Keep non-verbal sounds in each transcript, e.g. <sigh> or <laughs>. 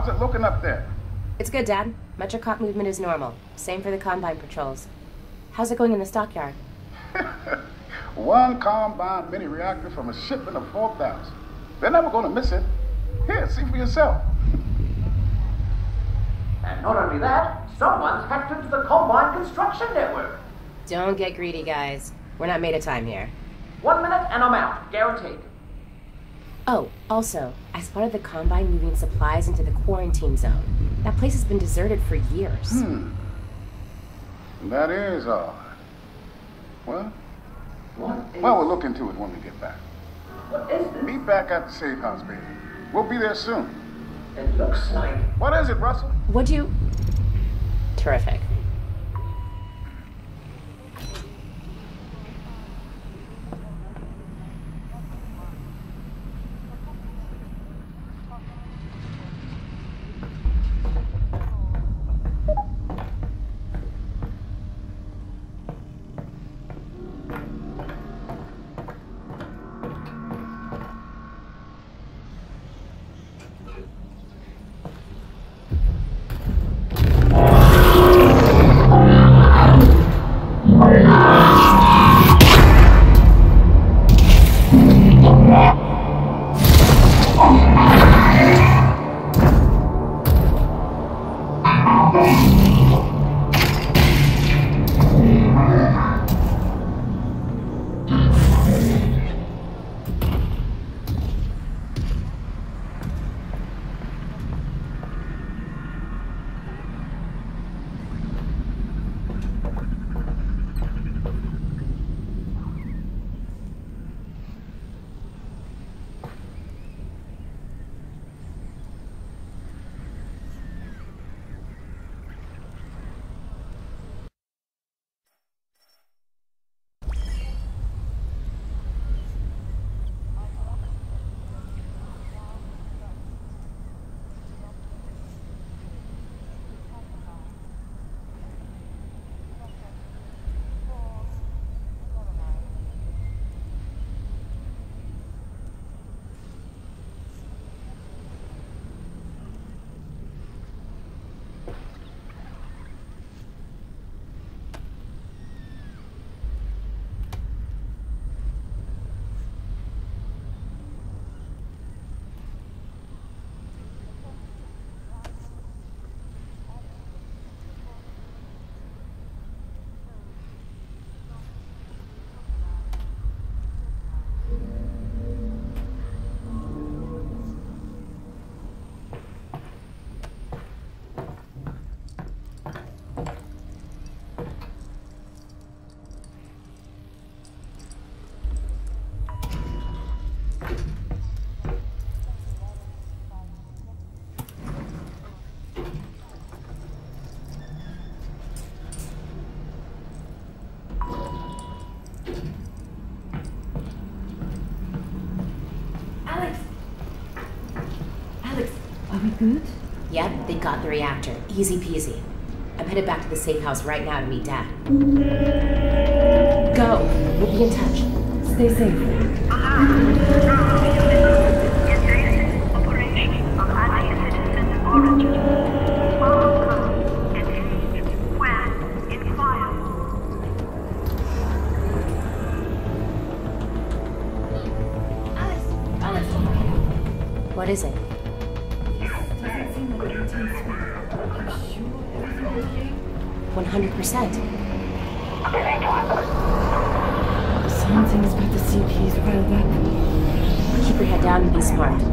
Alyx! How's it looking up there? It's good, Dad. Metrocop movement is normal. Same for the Combine patrols. How's it going in the stockyard? <laughs> One Combine mini reactor from a shipment of 4,000. They're never going to miss it. Here, see for yourself. And not only that, someone's hacked into the Combine construction network. Don't get greedy, guys. We're not made of time here. One minute and I'm out, guaranteed. Oh, also, I spotted the Combine moving supplies into the quarantine zone. That place has been deserted for years. Hmm. That is odd. Well, What is, well, we'll look into it when we get back. what is this? Meet back at the safe house, baby. We'll be there soon. It looks like What is it, Russell? Would you? Terrific. Got the reactor. Easy peasy. I'm headed back to the safe house right now to meet Dad. Go! We'll be in touch. Stay safe. 100%. Something's about the CP's well back. Keep your head down and be smart.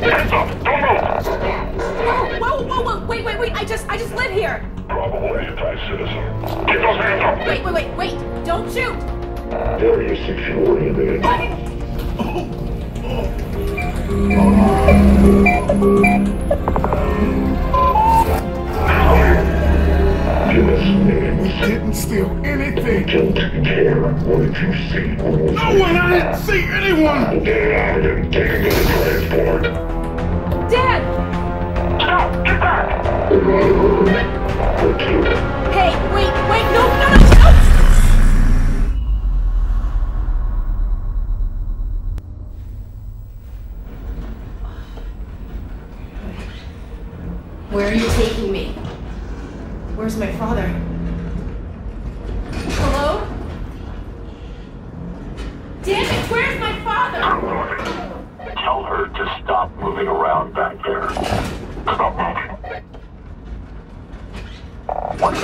Hands up! Don't move! Whoa, whoa, whoa! Wait, wait, wait! I just, I just live here! Probably anti-citizen. Get those hands up! Wait, wait, wait, wait! Don't shoot! There you security man. Oh. Oh. Didn't steal anything. Don't care what did you see. No one, I didn't see anyone. Get out of here. Take him to the transport. Hey, wait, wait, no, no, no! Where are you taking me? Where's my father? Hello? Damn it, where's my father? Tell her to stop moving around back there. Stop moving. What's that?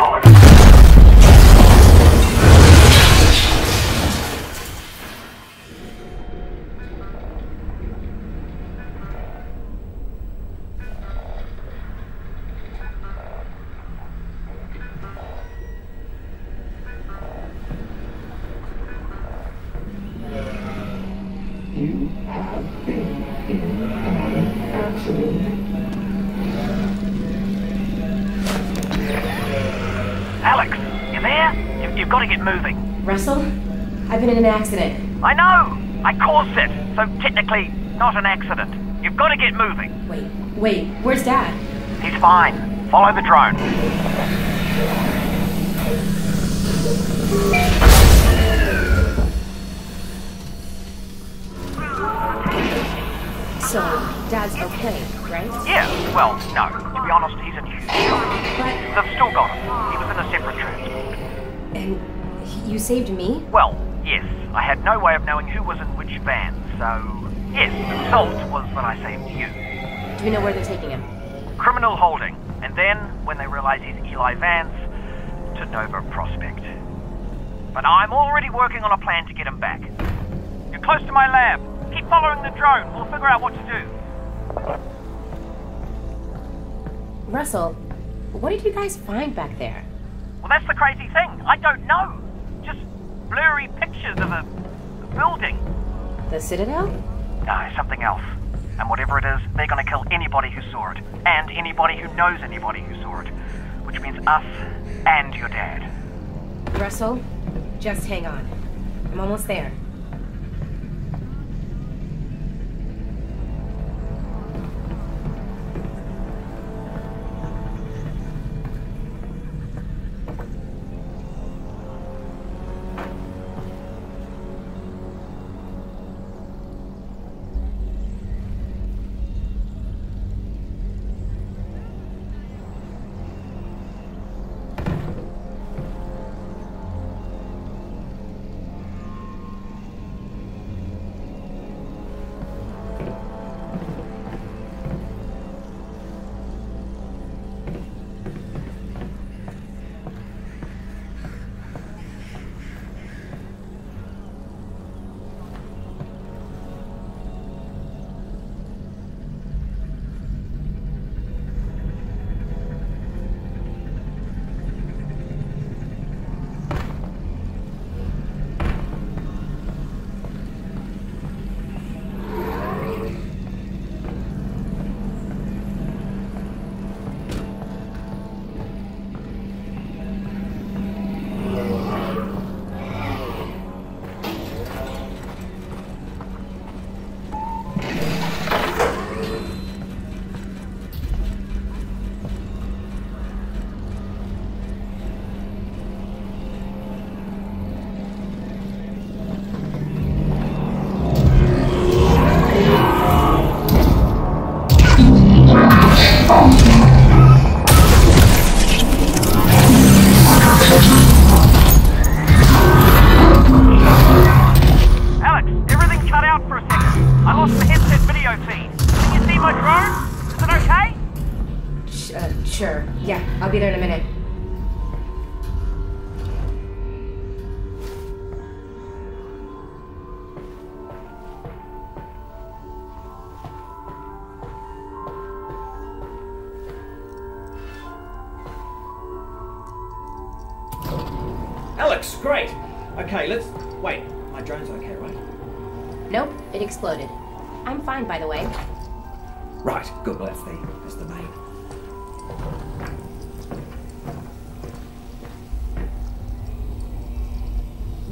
Technically not an accident. You've got to get moving. Wait, wait, where's Dad? He's fine. Follow the drone. So, Dad's okay, right? Yeah, well, no. To be honest, he's in huge trouble. But, They've still got him. He was in a separate transport. and you saved me? Well, yes, I had no way of knowing who was in which van, so yes, the result was that I saved you. Do you know where they're taking him? Criminal holding, and then, when they realize he's Eli Vance, to Nova Prospekt. But I'm already working on a plan to get him back. You're close to my lab. Keep following the drone. We'll figure out what to do. Russell, what did you guys find back there? Well, that's the crazy thing. I don't know. Just blurry pictures of a, a building. The Citadel? No, something else. And whatever it is, they're to kill anybody who saw it. And anybody who knows anybody who saw it. Which means us and your dad. Russell, just hang on. I'm almost there.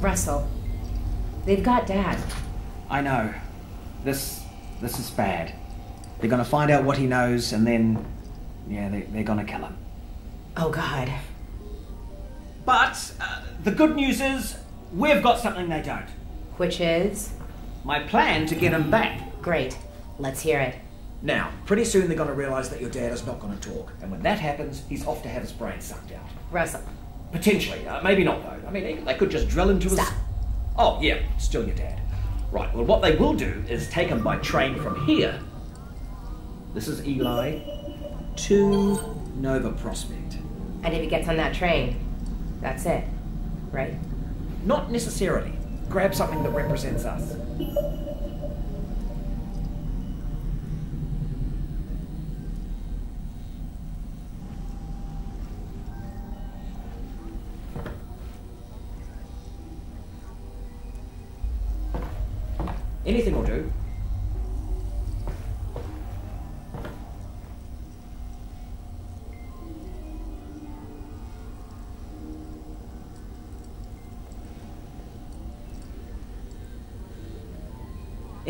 Russell, they've got Dad. I know. This this is bad. They're gonna find out what he knows, and then, yeah, they, they're gonna kill him. Oh, God. But uh, the good news is we've got something they don't. Which is? My plan to get him back. Great. Let's hear it. Now, pretty soon they're gonna realise that your dad is not gonna talk, and when that happens, he's off to have his brain sucked out. Russell. Potentially, uh, maybe not though. I mean, they, could just drill into. Stop. Oh yeah, still your dad. Right. Well, what they will do is take him by train from here. This is Eli to Nova Prospekt. And if he gets on that train, that's it. Right? Not necessarily. Grab something that represents us.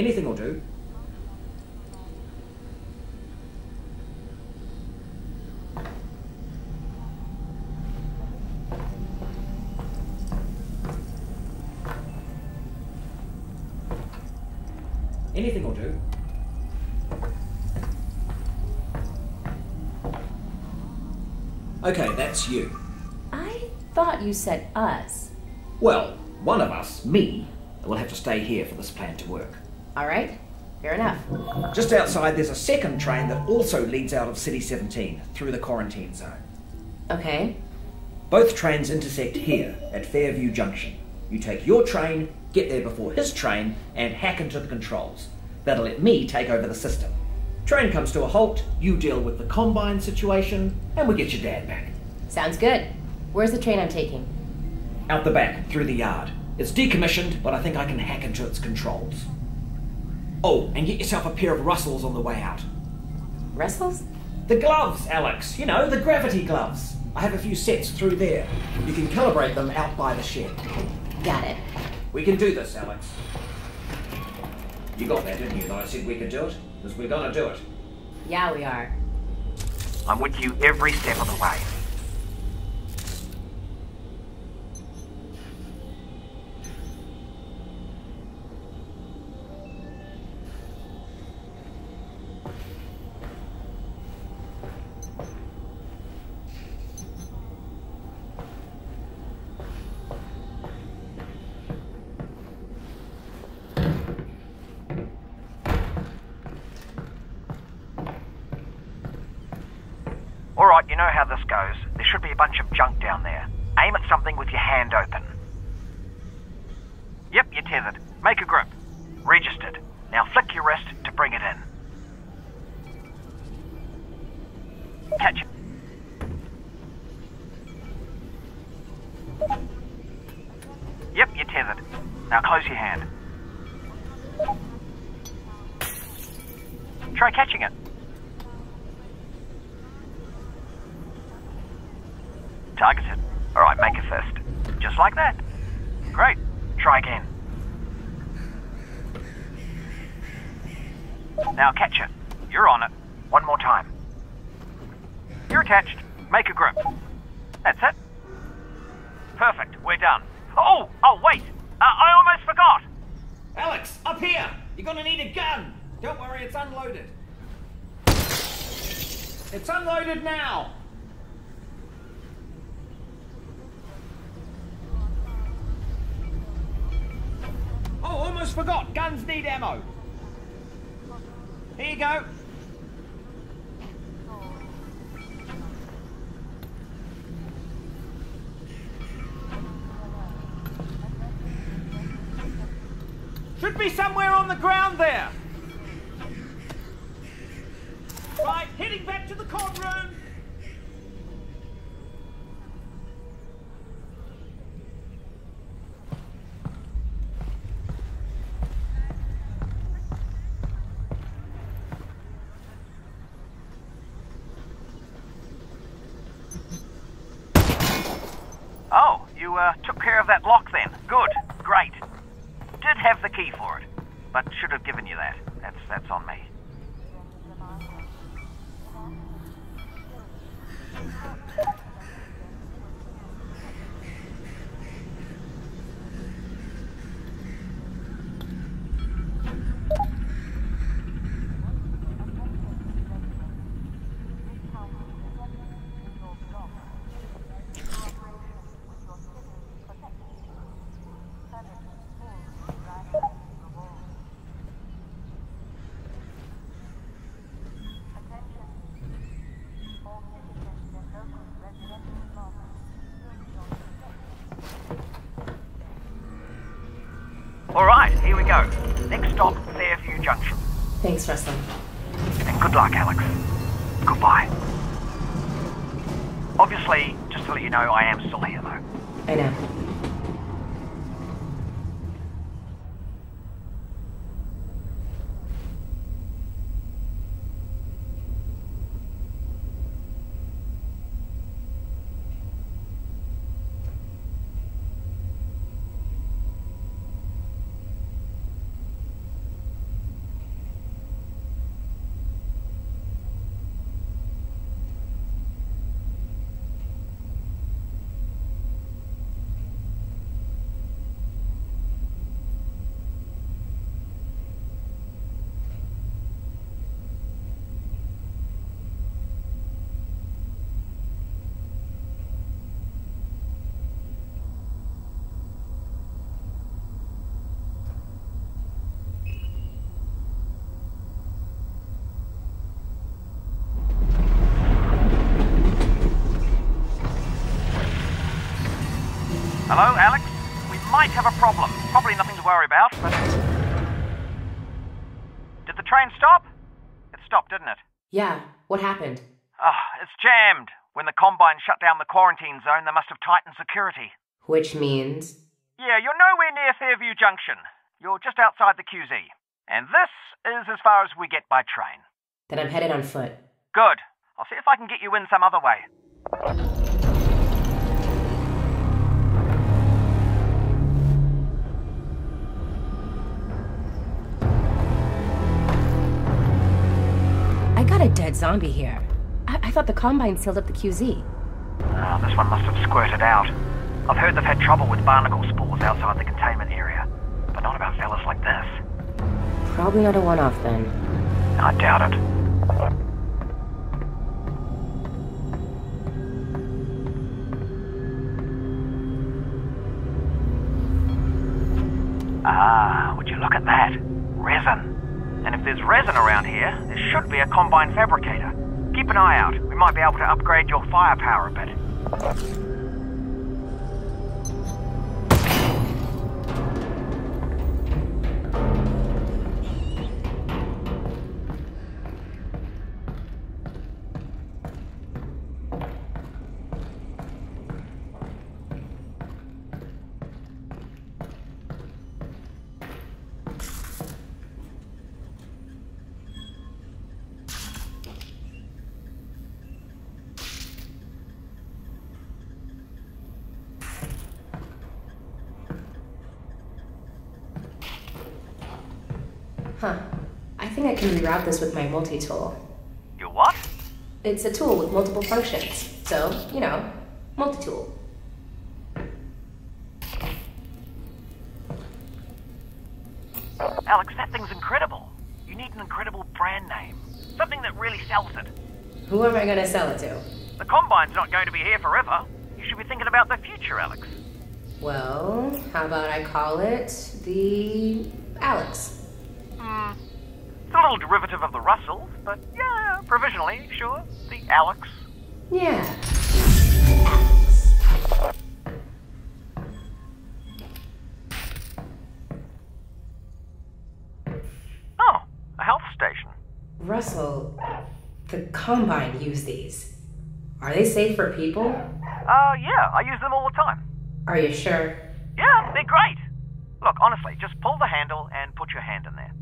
Anything will do. Anything will do. Okay, that's you. I thought you said us. Well, one of us, me, will have to stay here for this plan to work. All right? Fair enough. Just outside, there's a second train that also leads out of City 17 through the quarantine zone. Okay. Both trains intersect here at Fairview Junction. You take your train, get there before his train, and hack into the controls. That'll let me take over the system. Train comes to a halt, you deal with the combine situation, and we get your dad back. Sounds good. Where's the train I'm taking? Out the back, through the yard. It's decommissioned, but I think I can hack into its controls. Oh, and get yourself a pair of Russells on the way out. Russell's? The gloves, Alyx. You know, the gravity gloves. I have a few sets through there. You can calibrate them out by the shed. Got it. We can do this, Alyx. You got that, didn't you, that I said we could do it? Because we're gonna do it. Yeah, we are. I'm with you every step of the way. Should be somewhere on the ground there. Right, heading back to the con room. Oh, you uh, took care of that lock then. Good. Great. Did have the key for it, but should have given you that. That's that's on me. All right, here we go. Next stop, Fairview Junction. Thanks, Russell. And good luck, Alyx. Goodbye. Obviously, just to let you know, I am still here, though. I know. Hello, Alyx? We might have a problem. Probably nothing to worry about, but. Did the train stop? It stopped, didn't it? Yeah, what happened? Oh, it's jammed. When the Combine shut down the quarantine zone, they must have tightened security. Which means. Yeah, you're nowhere near Fairview Junction. You're just outside the QZ. And this is as far as we get by train. Then I'm headed on foot. Good. I'll see if I can get you in some other way. I got a dead zombie here. I, I thought the Combine sealed up the QZ. Oh, this one must have squirted out. I've heard they've had trouble with barnacle spores outside the containment area, but not about fellas like this. Probably not a one off then. I doubt it. Ah, would you look at that? If there's resin around here, there should be a combine fabricator. Keep an eye out. We might be able to upgrade your firepower a bit. Can reroute this with my multi tool. You what? It's a tool with multiple functions. So, you know, multi tool. Alyx, that thing's incredible. You need an incredible brand name. Something that really sells it. Who am I gonna sell it to? The Combine's not going to be here forever. You should be thinking about the future, Alyx. Well, how about I call it the Alyx? Hmm. It's a little derivative of the Russells, but yeah, provisionally, sure. The Alyx. Yeah. Oh, a health station. Russell, the Combine use these. Are they safe for people? Uh, yeah, I use them all the time. Are you sure? Yeah, they're great. Look, honestly, just pull the handle and put your hand in there.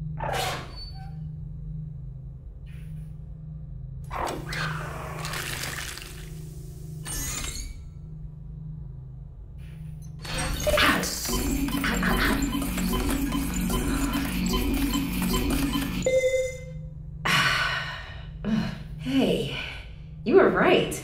Hey, you were right.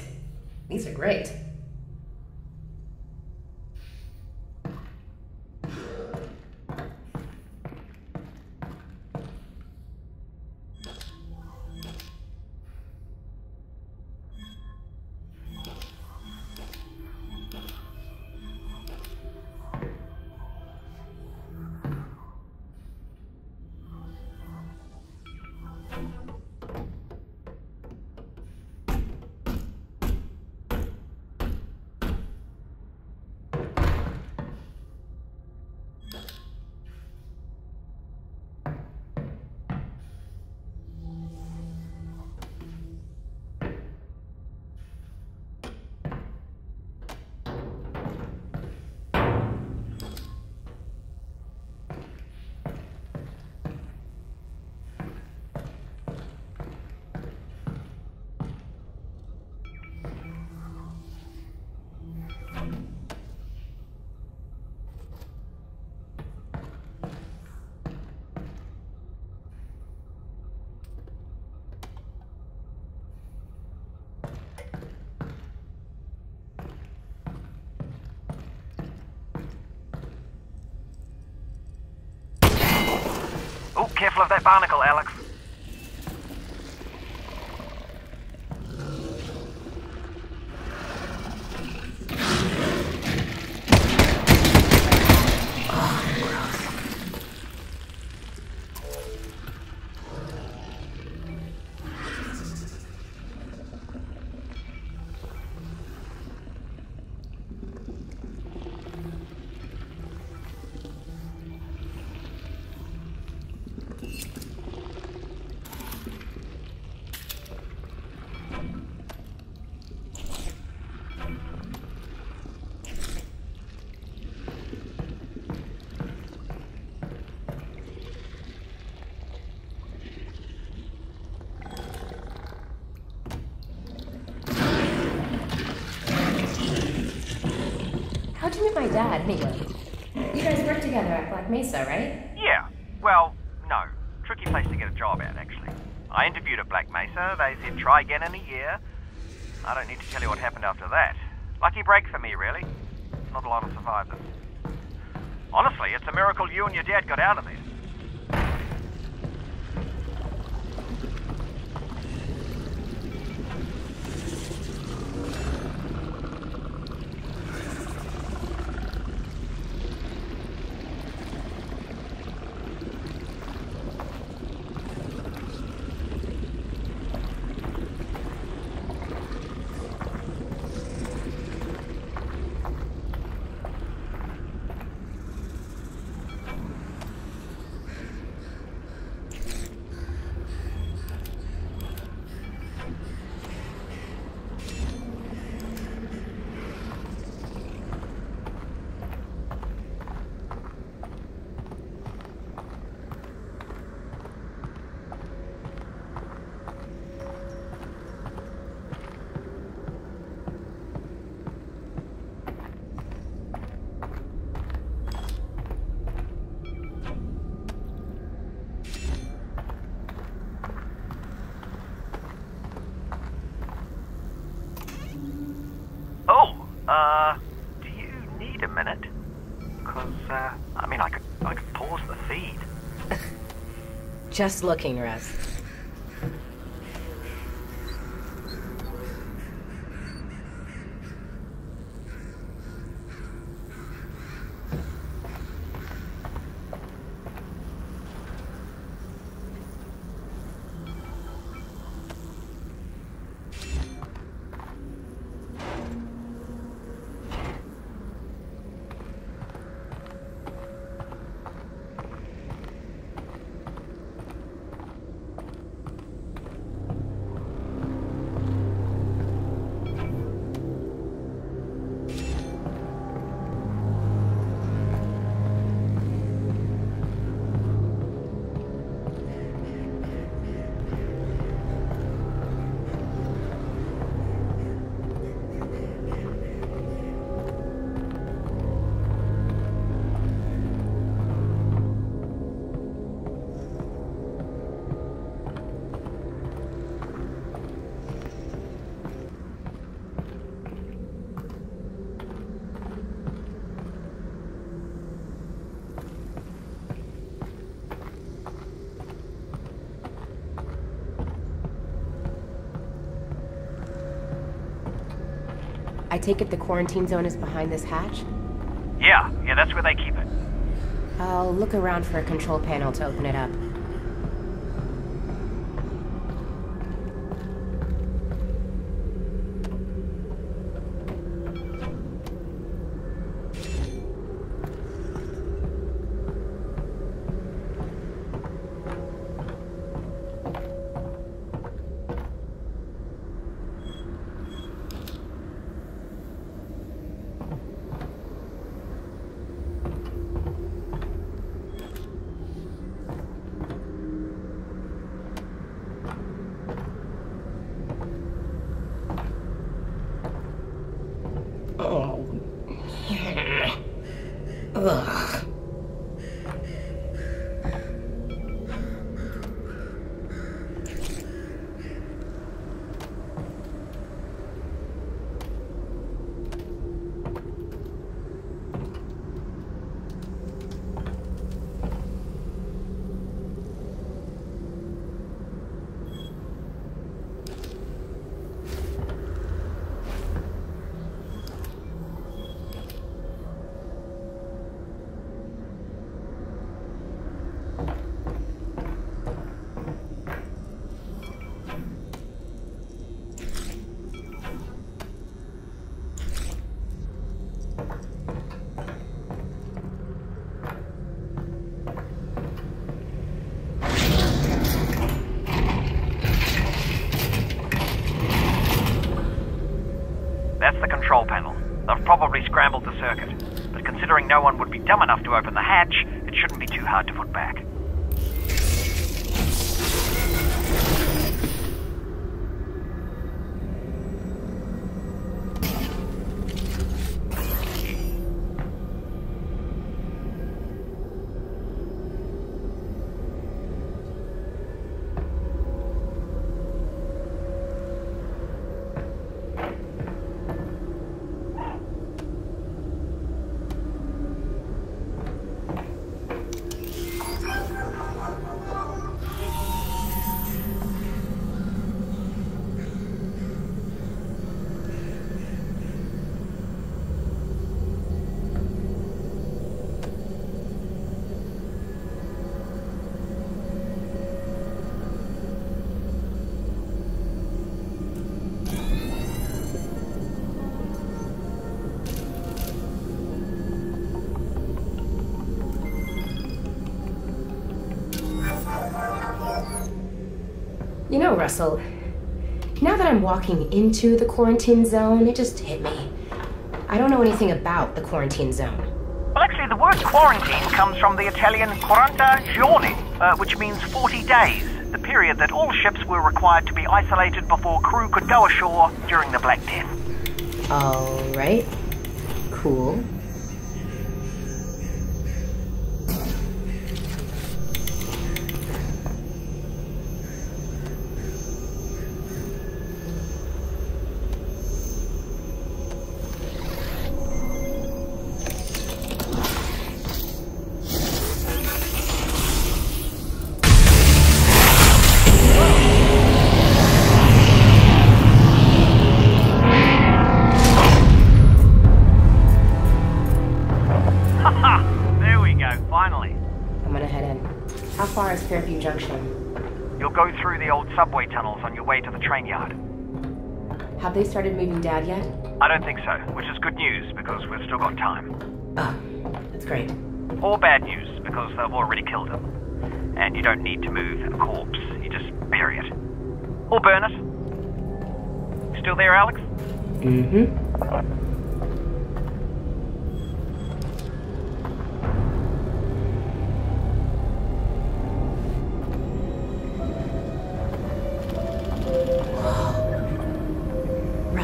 Careful of that barnacle, Alyx. My dad, anyway? You guys work together at Black Mesa, right? Yeah. Well, no. Tricky place to get a job at, actually. I interviewed at Black Mesa. They said try again in a year. I don't need to tell you what happened after that. Lucky break for me, really. Not a lot of survivors. Honestly, it's a miracle you and your dad got out of there. Oh, uh, do you need a minute? Because, uh, I mean, I could, I could pause the feed. Just looking, Russ. Take it the quarantine zone is behind this hatch? Yeah, yeah, that's where they keep it. I'll look around for a control panel to open it up. That's the control panel. They've probably scrambled the circuit. But considering no one would be dumb enough to open the hatch, it shouldn't be too hard to put back. Know, Russell, now that I'm walking into the quarantine zone, it just hit me. I don't know anything about the quarantine zone. Well, actually, the word quarantine comes from the Italian quaranta giorni, uh, which means 40 days, the period that all ships were required to be isolated before crew could go ashore during the Black Death. Alright. Cool. Have they started moving Dad yet? I don't think so, which is good news because we've still got time. Oh, that's great. Or bad news because they've already killed him. And you don't need to move a corpse, you just bury it. Or burn it. Still there, Alyx? Mm-hmm.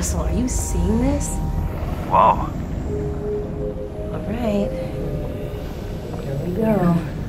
Russell, are you seeing this? Whoa. All right. Here we go.